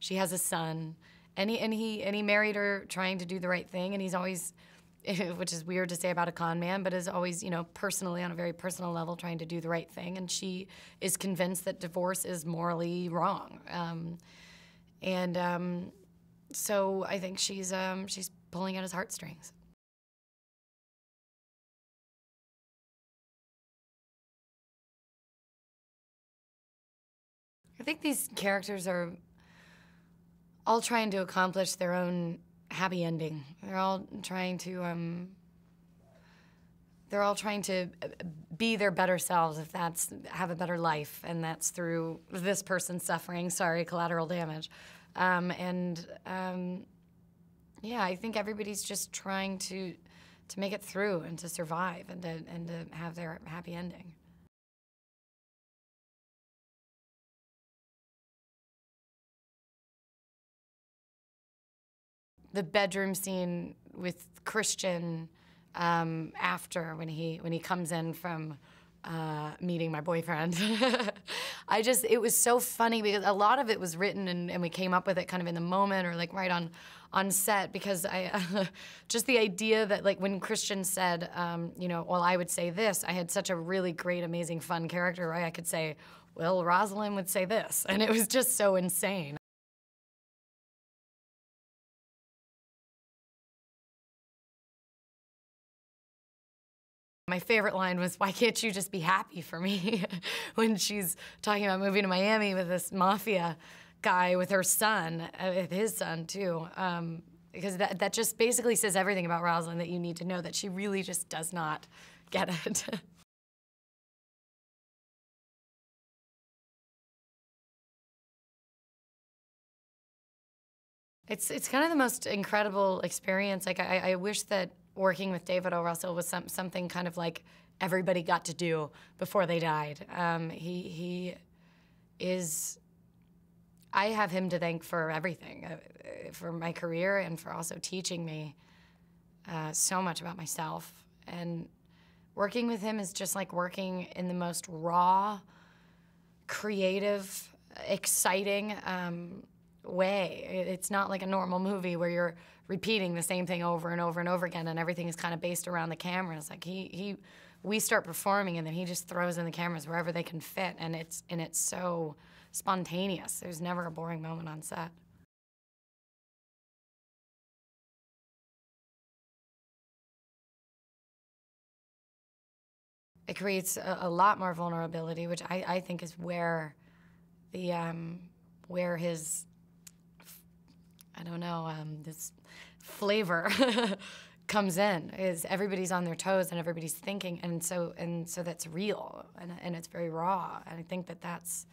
she has a son, and he and he and he married her trying to do the right thing, and he's always. Which is weird to say about a con man, but is always, you know, personally on a very personal level trying to do the right thing. And she is convinced that divorce is morally wrong. Um, and um, so I think she's um, she's pulling at his heartstrings. I think these characters are all trying to accomplish their own happy ending. They're all trying to um, they're all trying to uh, be their better selves if that's have a better life and that's through this person suffering. Sorry collateral damage. Um, and um, yeah i think everybody's just trying to to make it through and to survive and to, and to have their happy ending the bedroom scene with christian um, after when he when he comes in from uh, meeting my boyfriend. I just it was so funny because a lot of it was written and, and we came up with it kind of in the moment or like right on on set because I just the idea that like when Christian said, um, you know, well I would say this, I had such a really great, amazing, fun character. Right, I could say, well Rosalyn would say this, and it was just so insane. My favorite line was, Why can't you just be happy for me? when she's talking about moving to Miami with this mafia guy with her son, uh, with his son too. Um, because that, that just basically says everything about Rosalyn that you need to know that she really just does not get it. It's it's kind of the most incredible experience. Like I, I wish that working with David O. Russell was some, something kind of like everybody got to do before they died. Um, he he is. I have him to thank for everything, uh, for my career and for also teaching me uh, so much about myself. And working with him is just like working in the most raw, creative, exciting. Um, way. It's not like a normal movie where you're repeating the same thing over and over and over again and everything is kind of based around the cameras. Like he he we start performing and then he just throws in the cameras wherever they can fit and it's and it's so spontaneous. There's never a boring moment on set. It creates a, a lot more vulnerability, which I, I think is where the um, where his I don't know, um, this flavor comes in is everybody's on their toes and everybody's thinking and so and so that's real and, and it's very raw and I think that that's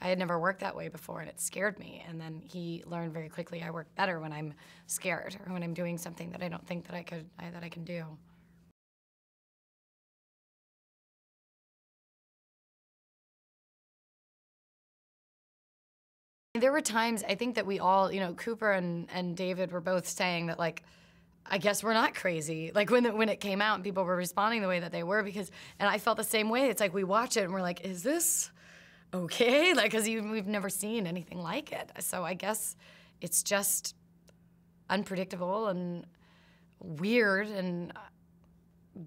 I had never worked that way before and it scared me and then he learned very quickly I work better when I'm scared or when I'm doing something that I don't think that I could I, that I can do. There were times I think that we all, you know, Cooper and, and David were both saying that like, I guess we're not crazy. Like when it, when it came out and people were responding the way that they were because, and I felt the same way. It's like we watch it and we're like, is this okay? Like, cause we've never seen anything like it. So I guess it's just unpredictable and weird and uh,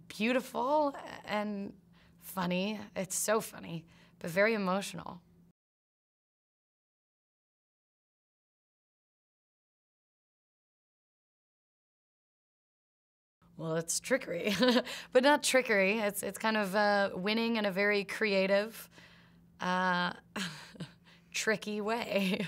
beautiful and funny. It's so funny, but very emotional. Well, it's trickery, but not trickery. It's it's kind of uh, winning in a very creative, uh, tricky way.